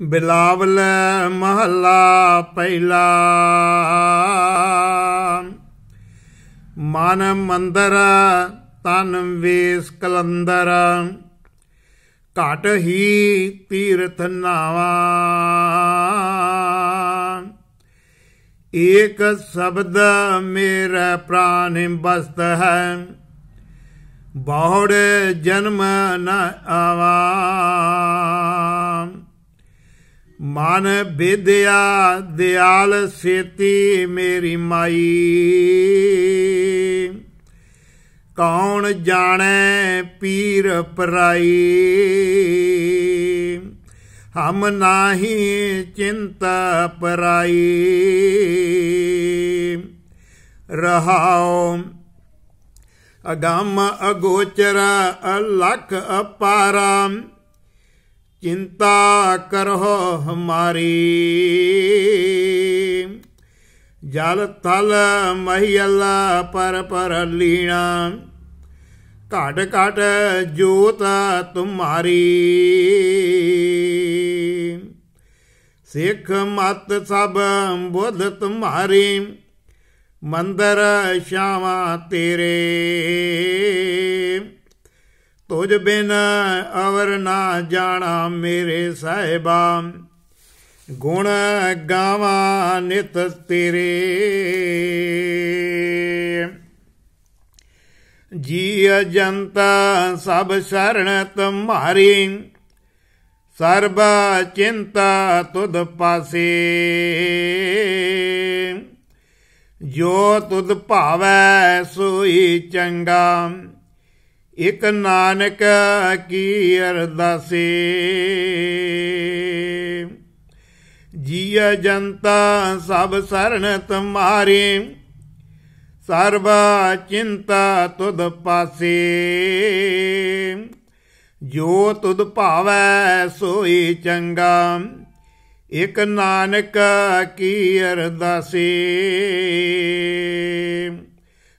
ਬਿਲਾਵਲ ਮਹੱਲਾ ਪਹਿਲਾ। ਮਨ ਮੰਦਰ, ਤਨ ਵੇਸ ਕਲੰਦਰ, ਘਟ ਹੀ ਤੀਰਥ ਨਾਵਾ। ਏਕ ਸ਼ਬਦ ਮੇਰਾ ਪ੍ਰਾਨ ਬਸਤ ਹੈ, ਬਹੁੜ ਜਨਮ ਨ ਆਵਾ। ਮਨ ਵਿਦਿਆ ਦਿਆਲ ਸੇਤੀ ਮੇਰੀ ਮਾਈ। ਕੌਣ ਜਾਣੈ ਪੀਰ ਪਰਾਈ? ਹਮ ਨਾਹੀ ਚਿੰਤਾ ਪਰਾਈ। ਰਹਾਉ ਅਗੰਮ ਅਗੋਚਰ, ਅਲਖ ਅਪਾਰਾ। ਚਿੰਤਾ ਕਰੋ ਹਮਾਰੀ। ਜਲ ਤਲ ਮਹੀਲ ਪਰ ਪਰ ਲੀਣਾ। ਘਟ ਘਟ ਜੋਤ ਤੁਮਾਰੀ। ਸਿੱਖ ਮਤ ਸਭ ਬੁੱਧ ਤੁਮਾਰੀ। ਮੰਦਰ ਸ਼ਾਵਾ ਤੇਰੇ। ਤੁਝ ਬਿਨ ਅਵਰ ਨਾ ਜਾਣਾ ਮੇਰੇ ਸਾਹਿਬਾ। ਗੁਣ ਗਾਵਾਂ ਨਿਤ ਤੇਰੇ। ਜੀ ਜੰਤ ਸਭ ਸ਼ਰਨ ਤੁਮਾਰੀ ਸਰਬ ਚਿੰਤਾ ਤੁਧ ਪਾਸੇ। ਜੋ ਤੁਧ ਭਾਵੈ ਸੋਈ ਚੰਗਾ। ਇਕ ਨਾਨਕ ਕੀ ਅਰਦਾਸੇ। ਜੀਅ ਜਨਤਾ ਸਭ ਸਰਨ ਤੁਮਾਰੀ, ਸਰਬ ਚਿੰਤਾ ਤੁਧ ਪਾਸੇ। ਜੋ ਤੁਧ ਭਾਵੈ ਸੋਈ ਚੰਗਾ, ਇਕ ਨਾਨਕ ਕੀ ਅਰਦਾਸੇ।